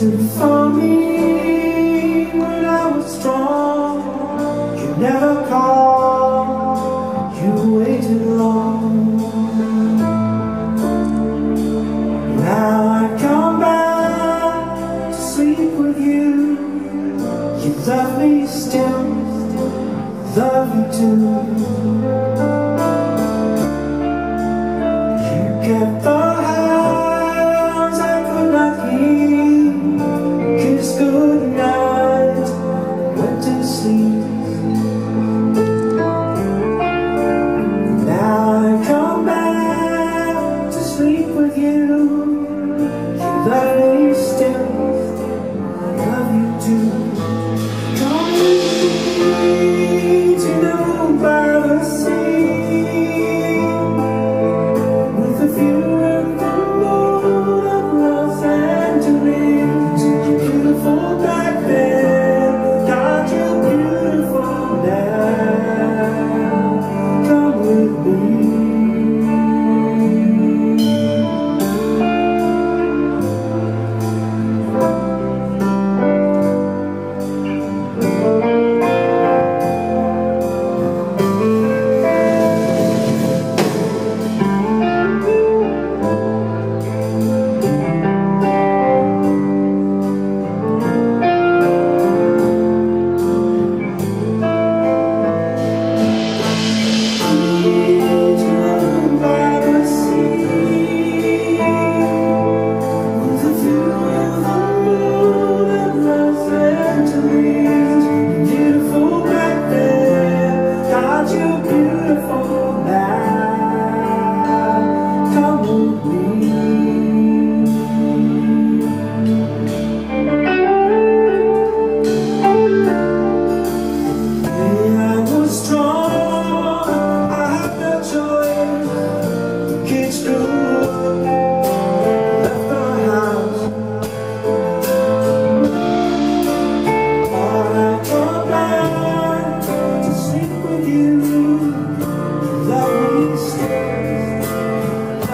waited for me when I was strong. You never called, you waited long. Now I come back to sleep with you. You love me still, love you too. You kept the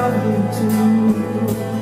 love you too.